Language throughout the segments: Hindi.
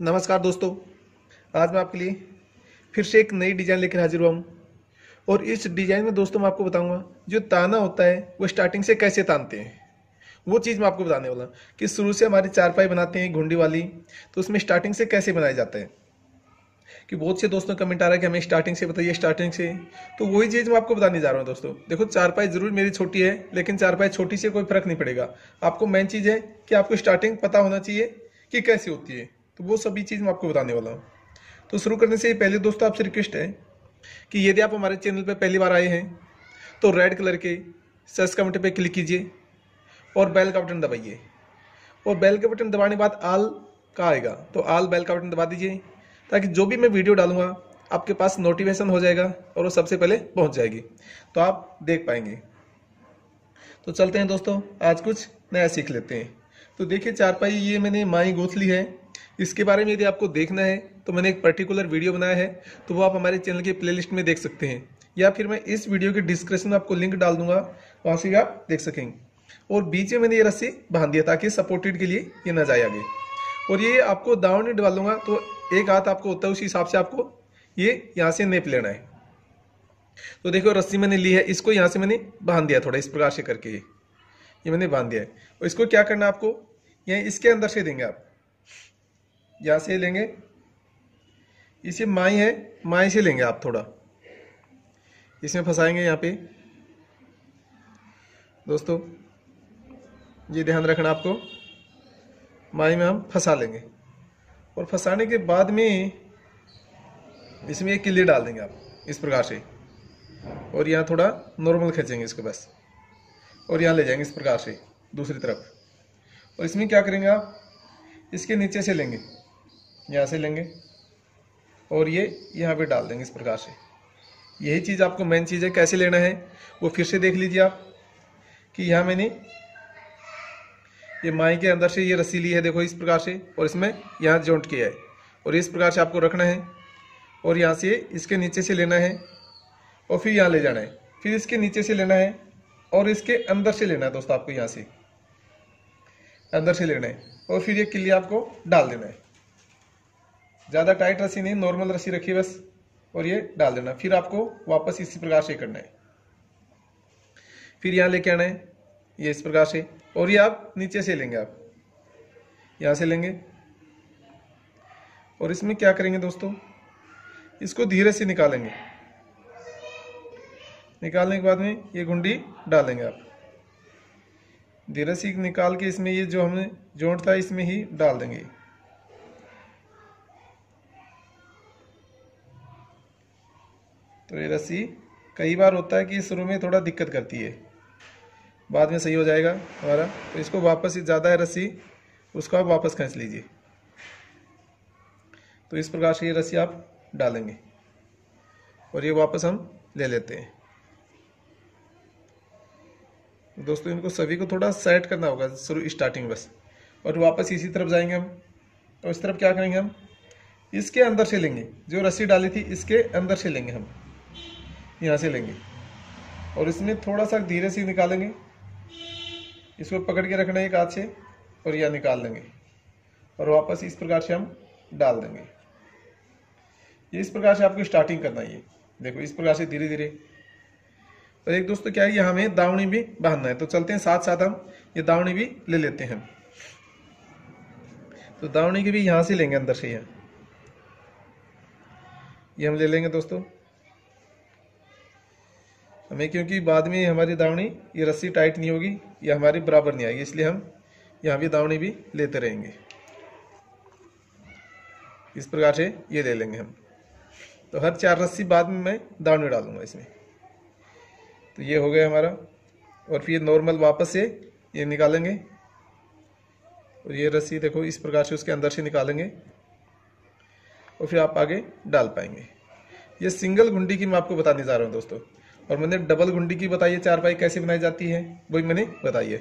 नमस्कार दोस्तों, आज मैं आपके लिए फिर से एक नई डिज़ाइन लेकर हाजिर हुआ हूँ। और इस डिज़ाइन में दोस्तों मैं आपको बताऊँगा जो ताना होता है, वो स्टार्टिंग से कैसे तानते हैं। वो चीज़ मैं आपको बताने वाला कि शुरू से हमारी चारपाई बनाते हैं घुंडी वाली तो उसमें स्टार्टिंग से कैसे बनाया जाता है। कि बहुत से दोस्तों कमेंट आ रहा है कि हमें स्टार्टिंग से बताइए स्टार्टिंग से। तो वही चीज़ मैं आपको बताने जा रहा हूँ दोस्तों। देखो चारपाई ज़रूर मेरी छोटी है, लेकिन चारपाई छोटी से कोई फ़र्क नहीं पड़ेगा। आपको मेन चीज़ है कि आपको स्टार्टिंग पता होना चाहिए कि कैसे होती है। तो वो सभी चीज़ मैं आपको बताने वाला हूँ। तो शुरू करने से पहले दोस्तों आपसे रिक्वेस्ट है कि यदि आप हमारे चैनल पर पहली बार आए हैं तो रेड कलर के सर्च का बटन पर क्लिक कीजिए और बेल का बटन दबाइए। और बेल का बटन दबाने के बाद आल का आएगा तो आल बेल का बटन दबा दीजिए ताकि जो भी मैं वीडियो डालूँगा, आपके पास नोटिफिकेशन हो जाएगा और वो सबसे पहले पहुँच जाएगी। तो आप देख पाएँगे। तो चलते हैं दोस्तों, आज कुछ नया सीख लेते हैं। तो देखिए, चारपाई ये मैंने माई गोथली है। इसके बारे में यदि आपको देखना है तो मैंने एक पर्टिकुलर वीडियो बनाया है तो वो आप हमारे चैनल के प्लेलिस्ट में देख सकते हैं। या फिर मैं इस वीडियो के डिस्क्रिप्शन में आपको लिंक डाल दूँगा, वहाँ से आप देख सकेंगे। और बीच में मैंने ये रस्सी बाँध दिया ताकि सपोर्टेड के लिए ये न जाए आगे और ये आपको दावनी डालूँगा तो एक हाथ आपको होता है, उसी हिसाब से आपको ये यहाँ से नेप लेना है। तो देखो, रस्सी मैंने ली है, इसको यहाँ से मैंने बाँध दिया थोड़ा, इस प्रकार से करके ये। ये मैंने बाँध दिया है। और इसको क्या करना है आपको यहाँ इसके अंदर से देंगे आप। यहाँ से लेंगे। इसे माई है, माई से लेंगे आप थोड़ा। इसमें फंसाएँगे यहाँ पे। दोस्तों, ये ध्यान रखना आपको। माई में हम फंसा लेंगे। और फंसाने के बाद में इसमें एक किले डाल देंगे आप, इस प्रकार से। और यहाँ थोड़ा नॉर्मल खींचेंगे इसको बस। और यहाँ ले जाएँगे इस प्रकार से, दूसरी तरफ़। और इसमें क्या करेंगे आप? इसके नीचे से लेंगे। यहाँ से लेंगे। और ये यहाँ पे डाल देंगे इस प्रकार से। यही चीज़ आपको मेन चीज़ है, कैसे लेना है, वो फिर से देख लीजिए आप कि यहाँ मैंने ये माई के अंदर से ये रस्सी ली है, देखो इस प्रकार से, और इसमें यहाँ जॉइंट किया है। और इस प्रकार से आपको रखना है, और यहाँ से इसके नीचे से लेना है, और फिर यहाँ ले जाना है। फिर इसके नीचे से लेना है, और इसके अंदर से लेना है दोस्तों आपको यहाँ से। अंदर से लेना है, और फिर ये किले आपको डाल देना है। ज़्यादा टाइट रस्सी नहीं नॉर्मल रस्सी रखिए बस, और ये डाल देना। फिर आपको वापस इसी प्रकार से करना है। फिर यहाँ लेके आना है, ये इस प्रकार से, और ये आप नीचे से लेंगे आप। यहाँ से लेंगे। और इसमें क्या करेंगे दोस्तों? इसको धीरे से निकालेंगे। निकालने के बाद में ये गुंडी डालेंगे आप। धीरे से निकाल के इसमें ये जो हमने जोड़ था, इसमें ही डाल देंगे। तो ये रस्सी कई बार होता है कि शुरू में थोड़ा दिक्कत करती है। बाद में सही हो जाएगा हमारा। तो इसको वापस ज़्यादा है रस्सी, उसको आप वापस खींच लीजिए। तो इस प्रकार से ये रस्सी आप डालेंगे और ये वापस हम ले लेते हैं। दोस्तों, इनको सभी को थोड़ा सेट करना होगा, शुरू स्टार्टिंग बस। और वापस इसी तरफ़ जाएँगे हम। और इस तरफ़ क्या करेंगे हम? इसके अंदर से लेंगे। जो रस्सी डाली थी, इसके अंदर से लेंगे हम। यहाँ से लेंगे। और इसमें थोड़ा सा धीरे से निकालेंगे। इसको पकड़ के रखना है एक हाथ से और यह निकाल देंगे और वापस इस प्रकार से हम डाल देंगे। ये इस प्रकार से आपको स्टार्टिंग करना है देखो, इस प्रकार से धीरे धीरे और एक दोस्तों, क्या है, ये हमें दावनी भी बांधना है। तो चलते हैं साथ साथ हम ये दावनी भी ले लेते हैं। तो दावणी की भी यहाँ से लेंगे, अंदर से यह। ये हम ले लेंगे दोस्तों। हमें क्योंकि बाद में हमारी दावनी ये रस्सी टाइट नहीं होगी, ये हमारी बराबर नहीं आएगी, इसलिए हम यहाँ भी दावनी भी लेते रहेंगे। इस प्रकार से ये ले लेंगे हम। तो हर चार रस्सी बाद में मैं दावनी डालूँगा इसमें। तो ये हो गया हमारा। और फिर नॉर्मल वापस से ये निकालेंगे। और ये रस्सी देखो, इस प्रकार से उसके अंदर से निकालेंगे। और फिर आप आगे डाल पाएँगे। ये सिंगल गुंडी की मैं आपको बताने जा रहा हूँ दोस्तों। और मैंने डबल गुंडी की बताई है चारपाई कैसे बनाई जाती है, वही मैंने बताई है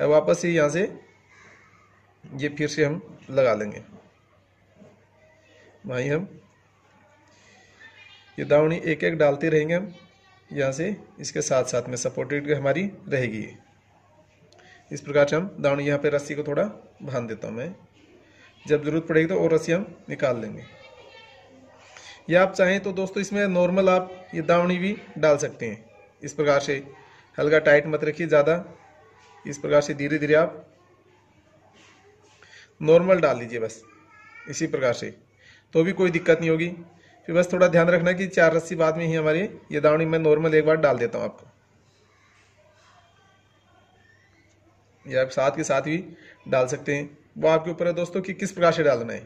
अब वापस से यहाँ से ये फिर से हम लगा लेंगे। वहीं हम ये दावनी एक एक डालते रहेंगे हम, यहाँ से इसके साथ साथ में सपोर्टेड हमारी रहेगी। इस प्रकार से हम दावनी यहाँ पे रस्सी को थोड़ा बाँध देता हूँ मैं। जब ज़रूरत पड़ेगी तो और रस्सी हम निकाल लेंगे। या आप चाहें तो दोस्तों इसमें नॉर्मल आप ये दावनी भी डाल सकते हैं। इस प्रकार से हल्का टाइट मत रखिए ज़्यादा। इस प्रकार से धीरे धीरे आप नॉर्मल डाल लीजिए बस। इसी प्रकार से। तो भी कोई दिक्कत नहीं होगी। फिर बस थोड़ा ध्यान रखना कि चार रस्सी बाद में ही हमारी ये दावनी मैं नॉर्मल एक बार डाल देता हूँ आपको। या आप साथ के साथ भी डाल सकते हैं। वो आपके ऊपर है दोस्तों कि किस प्रकार से डालना है।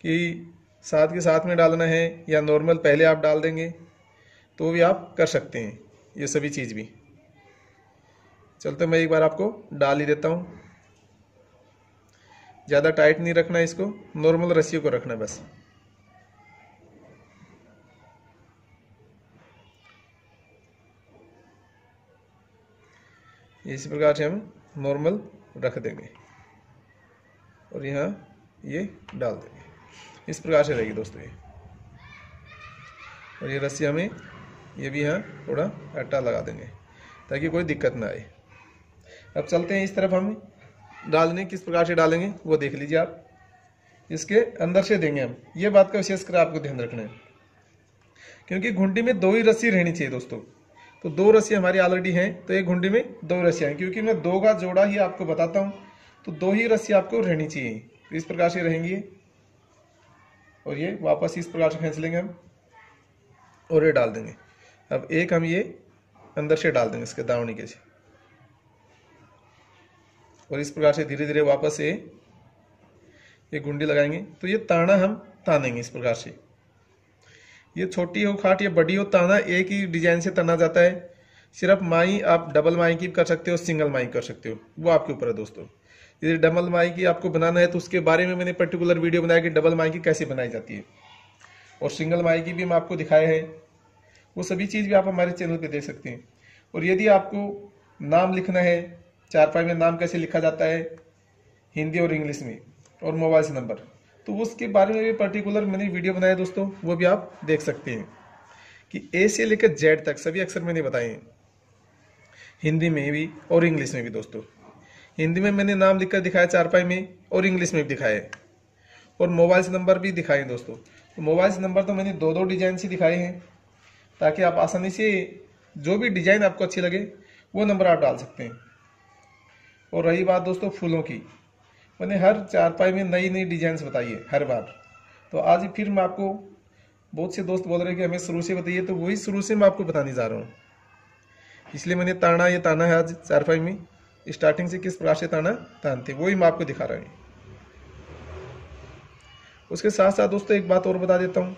कि साथ के साथ में डालना है या नॉर्मल पहले आप डाल देंगे तो भी आप कर सकते हैं। ये सभी चीज़ भी। चलते, मैं एक बार आपको डाल ही देता हूँ। ज़्यादा टाइट नहीं रखना है इसको नॉर्मल रस्सी को रखना है बस। इसी प्रकार से हम नॉर्मल रख देंगे। और यहाँ ये डाल देंगे। इस प्रकार से रहेगी दोस्तों ये। और ये रस्सी हमें, ये भी यहाँ थोड़ा अट्टा लगा देंगे, ताकि कोई दिक्कत ना आए। अब चलते हैं इस तरफ़ हम, डालने किस प्रकार से डालेंगे, वो देख लीजिए आप। इसके अंदर से देंगे हम। ये बात का विशेष कर आपको ध्यान रखना है। क्योंकि घुंडी में दो ही रस्सी रहनी चाहिए दोस्तों। तो दो रस्सी हमारी ऑलरेडी हैं तो एक घुंडी में दो रस्सियाँ हैं। क्योंकि मैं दो का जोड़ा ही आपको बताता हूँ तो दो ही रस्सी आपको रहनी चाहिए। तो इस प्रकार से रहेंगी और ये वापस इस प्रकार से खींच लेंगे हम और ये डाल देंगे। अब एक हम ये अंदर से डाल देंगे इसके दावनी के से। और इस प्रकार से धीरे धीरे वापस से ये गुंडी लगाएँगे। तो ये ताना हम तानेंगे इस प्रकार से। ये छोटी हो, खाट या बड़ी हो, ताना एक ही डिज़ाइन से तना जाता है। सिर्फ़ माई आप डबल माई की कर सकते हो, सिंगल माई कर सकते हो। वो आपके ऊपर है दोस्तों। यदि डबल माई की आपको बनाना है तो उसके बारे में मैंने पर्टिकुलर वीडियो बनाया कि डबल माई की कैसे बनाई जाती है। और सिंगल माई की भी मैं आपको दिखाया है। वो सभी चीज़ भी आप हमारे चैनल पे देख सकते हैं। और यदि आपको नाम लिखना है, चार पाई में नाम कैसे लिखा जाता है, हिंदी और इंग्लिश में, और मोबाइल नंबर तो उसके बारे में भी पर्टिकुलर मैंने वीडियो बनाया दोस्तों, वो भी आप देख सकते हैं। कि ए से लेकर जेड तक, सभी अक्सर मैंने बताए हैं। हिंदी में भी और इंग्लिश में भी दोस्तों। हिंदी में मैंने नाम लिखकर दिखाया चारपाई में और इंग्लिश में भी दिखाए। और मोबाइल से नंबर भी दिखाए दोस्तों। तो मोबाइल से नंबर तो मैंने दो दो डिज़ाइन से दिखाए हैं, ताकि आप आसानी से जो भी डिज़ाइन आपको अच्छी लगे, वो नंबर आप डाल सकते हैं। और रही बात दोस्तों फूलों की, मैंने हर चारपाई में नई नई डिज़ाइन बताई है, हर बार। तो आज फिर मैं आपको बहुत से दोस्त बोल रहे हैं कि हमें शुरू से बताइए तो वही शुरू से मैं आपको बताने जा रहा हूँ। इसलिए मैंने ताना, ये ताना है आज चारपाई में। स्टार्टिंग से किस प्रकार से ताना, तानते वही मैं आपको दिखा रहा हूँ। उसके साथ साथ दोस्तों, एक बात और बता देता हूँ।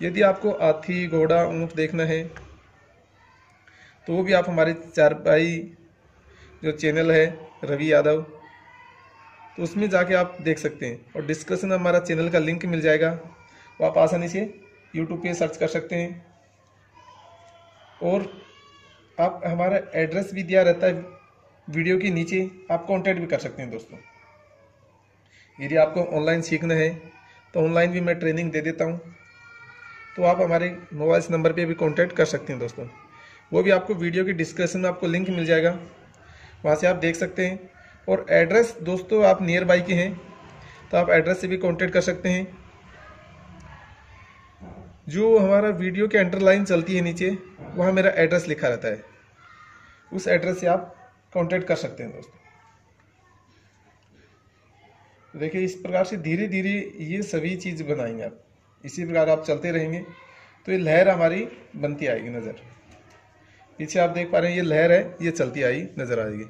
यदि आपको हाथी घोड़ा, ऊँट देखना है तो वो भी आप हमारे चारपाई जो चैनल है, रवि यादव तो उसमें जाके आप देख सकते हैं। और डिस्कशन में हमारा चैनल का लिंक मिल जाएगा। वो आप आसानी से यूट्यूब पे सर्च कर सकते हैं। और आप हमारा एड्रेस भी दिया रहता है वीडियो के नीचे, आप कांटेक्ट भी कर सकते हैं दोस्तों। यदि आपको ऑनलाइन सीखना है तो ऑनलाइन भी मैं ट्रेनिंग दे देता हूँ। तो आप हमारे मोबाइल नंबर पे भी कांटेक्ट कर सकते हैं दोस्तों। वो भी आपको वीडियो की डिस्क्रिप्शन में आपको लिंक मिल जाएगा। वहाँ से आप देख सकते हैं। और एड्रेस दोस्तों, आप नियर बाई के हैं तो आप एड्रेस से भी कांटेक्ट कर सकते हैं। जो हमारा वीडियो के अंडरलाइन चलती है नीचे, वहाँ मेरा एड्रेस लिखा रहता है। उस एड्रेस से आप कांटेक्ट कर सकते हैं दोस्तों। देखिए, इस प्रकार से धीरे धीरे ये सभी चीज़ बनाएँगे आप। इसी प्रकार आप चलते रहेंगे तो ये लहर हमारी बनती आएगी नज़र। पीछे आप देख पा रहे हैं, ये लहर है, ये चलती आई, नज़र आएगी।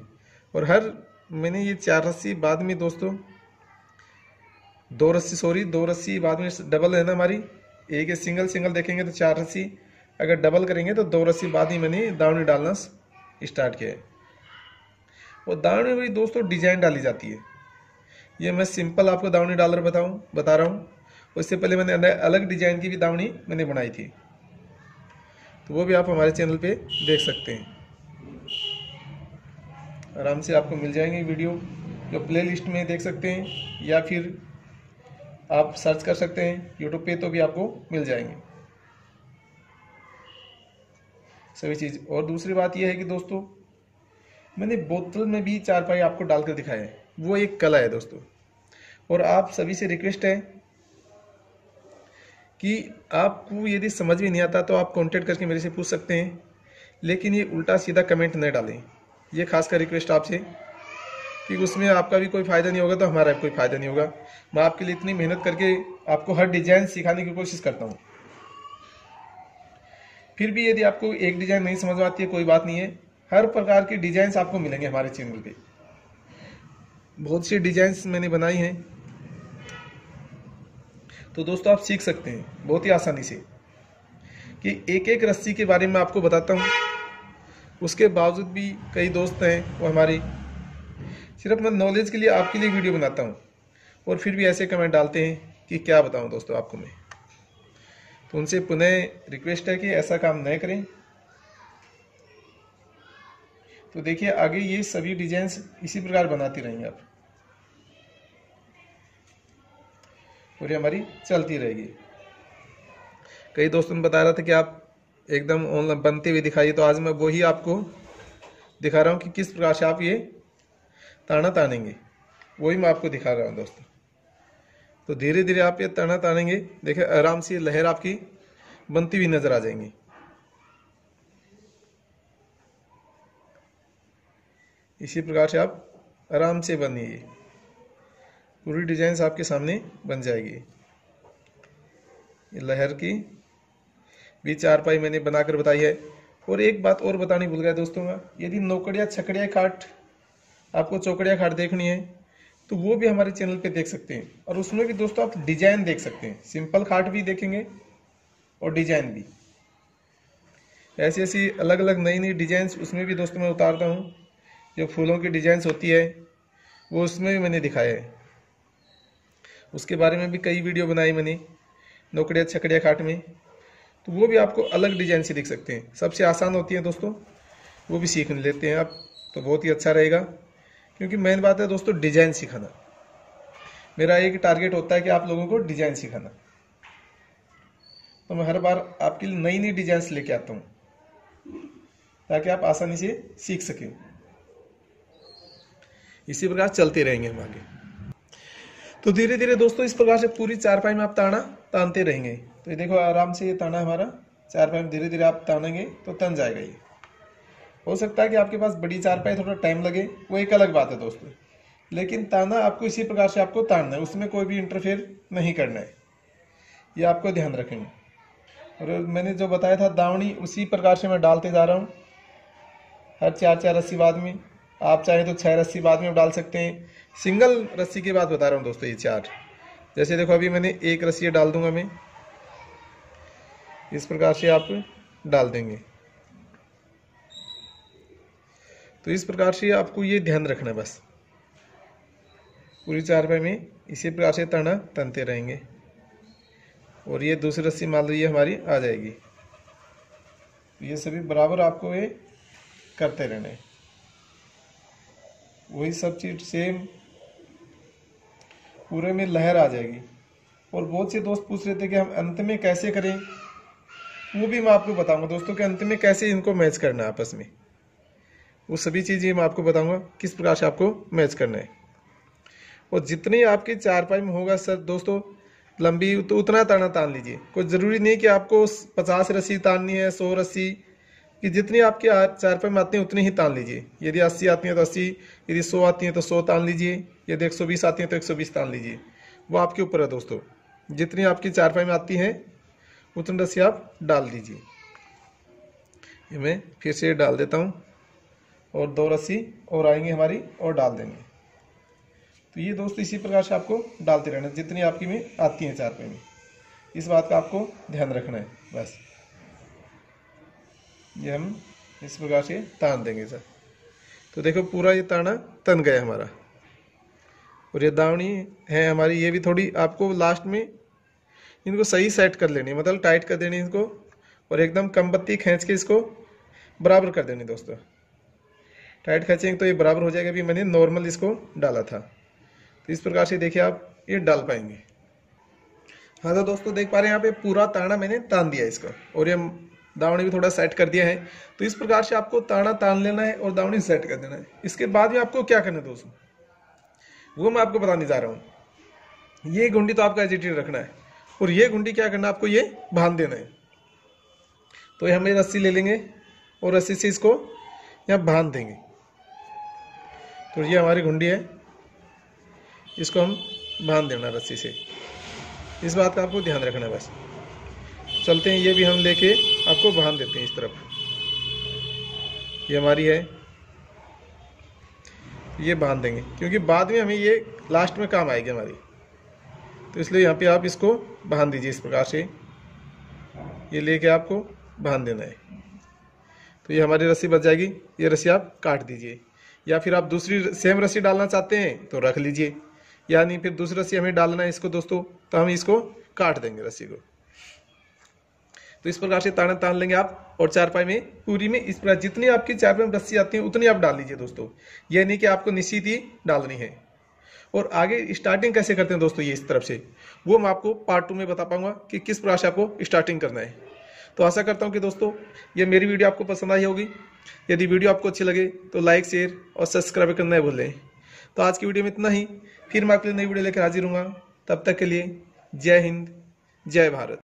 और हर, मैंने ये चार रस्सी बाद में दोस्तों, दो रस्सी सॉरी दो रस्सी बाद में डबल है ना हमारी। एक सिंगल सिंगल देखेंगे तो चार रस्सी। अगर डबल करेंगे तो दो रस्सी बाद ही मैंने दावनी डालना स्टार्ट किया है। और दावनी में दोस्तों डिज़ाइन डाली जाती है। ये मैं सिंपल आपको दावनी डालर बताऊँ, बता रहा हूँ। उससे पहले मैंने अलग डिज़ाइन की भी दावनी मैंने बनाई थी। तो वो भी आप हमारे चैनल पे देख सकते हैं। आराम से आपको मिल जाएँगे वीडियो। जो प्ले लिस्ट में देख सकते हैं, या फिर आप सर्च कर सकते हैं यूट्यूब पे तो भी आपको मिल जाएँगे। सभी चीज़। और दूसरी बात यह है कि दोस्तों, मैंने बोतल में भी चार पाई आपको डालकर दिखाया है। वो एक कला है दोस्तों। और आप सभी से रिक्वेस्ट है कि आपको यदि समझ में नहीं आता तो आप कांटेक्ट करके मेरे से पूछ सकते हैं, लेकिन ये उल्टा सीधा कमेंट न डालें। ये खास कर रिक्वेस्ट आपसे। कि उसमें आपका भी कोई फ़ायदा नहीं होगा तो हमारा भी कोई फ़ायदा नहीं होगा। मैं आपके लिए इतनी मेहनत करके आपको हर डिज़ाइन सिखाने की कोशिश करता हूँ। फिर भी यदि आपको एक डिज़ाइन नहीं समझ आती है, कोई बात नहीं है। हर प्रकार की डिज़ाइन आपको मिलेंगे हमारे चैनल पे। बहुत सी डिजाइंस मैंने बनाई हैं। तो दोस्तों, आप सीख सकते हैं, बहुत ही आसानी से। कि एक एक रस्सी के बारे में आपको बताता हूँ। उसके बावजूद भी कई दोस्त हैं, वो हमारी सिर्फ़ मैं नॉलेज के लिए आपके लिए वीडियो बनाता हूँ। और फिर भी ऐसे कमेंट डालते हैं कि क्या बताऊँ दोस्तों आपको मैं। तो उनसे पुनः रिक्वेस्ट है कि ऐसा काम न करें। तो देखिए, आगे ये सभी डिज़ाइन इसी प्रकार बनाती रहेंगे आप। और ये हमारी चलती रहेगी। कई दोस्तों ने बता रहा था कि आप एकदम ऑनलाइन बनते हुए दिखाइए। तो आज मैं वही आपको दिखा रहा हूँ कि किस प्रकार से आप ये ताना तानेंगे वही मैं आपको दिखा रहा हूँ दोस्तों। तो धीरे धीरे आप ये ताना तानेंगे देखिए आराम से लहर आपकी बनती हुई नज़र आ जाएँगी। इसी प्रकार से आप आराम से बनिए। पूरी डिज़ाइन आपके सामने बन जाएगी। लहर की भी चार पाई मैंने बनाकर बताई है। और एक बात और बतानी भूल गया दोस्तों यदि नौकड़िया छकड़िया, खाट आपको चौकड़िया खाट देखनी है तो वो भी हमारे चैनल पे देख सकते हैं। और उसमें भी दोस्तों आप डिज़ाइन देख सकते हैं। सिंपल खाट भी देखेंगे और डिज़ाइन भी। ऐसी ऐसी अलग अलग नई नई डिज़ाइन उसमें भी दोस्तों मैं उतारता हूँ। जो फूलों की डिजाइंस होती है, वो उसमें भी मैंने दिखाया है। उसके बारे में भी कई वीडियो बनाई मैंने, नौकड़िया, छकड़िया खाट में। तो वो भी आपको अलग डिज़ाइन से दिख सकते हैं। सबसे आसान होती है दोस्तों, वो भी सीख लेते हैं आप तो बहुत ही अच्छा रहेगा। क्योंकि मेन बात है दोस्तों डिज़ाइन सिखाना। मेरा एक टारगेट होता है कि आप लोगों को डिज़ाइन सिखाना। तो मैं हर बार आपके लिए नई नई डिज़ाइन लेके आता हूँ। ताकि आप आसानी से सीख सकें। इसी प्रकार चलते रहेंगे हम आगे। तो धीरे धीरे दोस्तों इस प्रकार से पूरी चार पाई में आप ताना, तानते रहेंगे। तो ये देखो आराम से ये ताना हमारा। चार पाई में धीरे धीरे आप तानेंगे तो तन जाएगा ये। हो सकता है कि आपके पास बड़ी चार पाई थोड़ा टाइम लगे, वो एक अलग बात है दोस्तों। लेकिन ताना आपको इसी प्रकार से आपको तानना है, उसमें कोई भी इंटरफेयर नहीं करना है। ये आपको ध्यान रखेंगे और मैंने जो बताया था, दावणी, उसी प्रकार से मैं डालते जा रहा हूँ। हर चार चार रस्सी बाद में, आप चाहें तो छः रस्सी बाद में डाल सकते हैं। सिंगल रस्सी की बात बता रहा हूँ दोस्तों, ये चार। जैसे देखो, अभी मैंने एक रस्सी डाल दूँगा मैं। इस प्रकार से आप डाल देंगे। तो इस प्रकार से आपको ये ध्यान रखना है बस। पूरी चार पाई में इसी प्रकार से तना तनते रहेंगे। और ये दूसरी रस्सी मान लीजिए हमारी आ जाएगी। ये सभी बराबर आपको ये करते रहना है। वही सब चीज़ सेम पूरे में लहर आ जाएगी। और बहुत से दोस्त पूछ रहे थे कि हम अंत में कैसे करें? वो भी मैं आपको बताऊँगा। दोस्तों, के अंत में कैसे इनको मैच करना आपस में। वो सभी चीज़ें मैं आपको बताऊँगा किस प्रकार से आपको मैच करना है। और जितनी आपकी चार पाई में होगा सर, दोस्तों, लंबी तो उतना ताना तान लीजिए। कोई ज़रूरी नहीं कि आपको पचास रस्सी ताननी है, सौ रस्सी, कि जितनी आपकी चार पे में आती है, उतनी ही तान लीजिए। यदि अस्सी आती है तो अस्सी, यदि सौ आती है तो सौ तान लीजिए। यदि एक सौ बीस आती है तो एक सौ बीस तान लीजिए। वो आपके ऊपर है दोस्तों। जितनी आपकी चार पाई में आती है, उतनी रस्सी आप डाल दीजिए। ये मैं फिर से डाल देता हूँ। और दो रस्सी और आएँगे हमारी और डाल देंगे। तो ये दोस्त इसी प्रकार से आपको डालते रहना, जितनी आपकी में आती हैं चार पाई में इस बात का आपको ध्यान रखना है, बस। ये हम इस प्रकार से तान देंगे सर। तो देखो पूरा ये ताना तन गया हमारा। और ये दावनी है हमारी, ये भी थोड़ी आपको लास्ट में इनको सही सेट कर लेनी मतलब टाइट कर देनी इनको और एकदम कम बत्ती खींच के इसको बराबर कर देनी दोस्तों। टाइट खींचेंगे तो ये बराबर हो जाएगा, अभी मैंने नॉर्मल इसको डाला था। तो इस प्रकार से देखिए आप, ये डाल पाएँगे। हाँ तो दोस्तों, देख पा रहे हैं यहाँ पे पूरा ताना मैंने तान दिया इसका, और ये दावणी भी थोड़ा सेट कर दिया है। तो इस प्रकार से आपको ताना तान लेना है और दावणी सेट कर देना है। इसके बाद में आपको क्या करना है दोस्तों? वो मैं आपको बताने जा रहा हूँ। ये घुंडी तो आपका एजिटेड रखना है, और ये घुंडी क्या करना है आपको, ये बाँध देना है। तो हम ये रस्सी ले लेंगे, और रस्सी से इसको यहाँ बाँध देंगे। तो ये हमारी घुंडी है। इसको हम बाँध देना रस्सी से। इस बात का आपको ध्यान रखना है बस। चलते हैं, ये भी हम लेके आपको बाँध देते हैं इस तरफ़। ये हमारी है। ये बाँध देंगे, क्योंकि बाद में हमें ये लास्ट में काम आएगी हमारी। तो इसलिए यहाँ पे आप इसको बाँध दीजिए इस प्रकार से। ये लेके आपको बाँध देना है। तो ये हमारी रस्सी बच जाएगी। ये रस्सी आप काट दीजिए। या फिर आप दूसरी सेम रस्सी डालना चाहते हैं तो रख लीजिए। या नहीं फिर दूसरी रस्सी हमें डालना है इसको, दोस्तों तो हम इसको काट देंगे रस्सी को। तो इस प्रकार से ताना, तान लेंगे आप, और चारपाई में, पूरी में, इस प्रकार जितनी आपकी चारपाई में रस्सी आती है, उतनी आप डाल लीजिए, दोस्तों। यह नहीं कि आपको निश्चित ही डालनी है। और आगे स्टार्टिंग कैसे करते हैं, दोस्तों, ये इस तरफ़ से, वो मैं आपको पार्ट टू में बता पाऊँगा कि किस प्रकार से आपको स्टार्टिंग करना है। तो आशा करता हूँ कि दोस्तों, ये मेरी वीडियो आपको पसंद आई होगी। यदि वीडियो आपको अच्छी लगे तो लाइक, शेयर और सब्सक्राइब करना भूलें। तो आज की वीडियो में इतना ही। फिर मैं आपके लिए नई वीडियो लेकर हाजिर हूँ तब तक के लिए जय हिंद, जय भारत।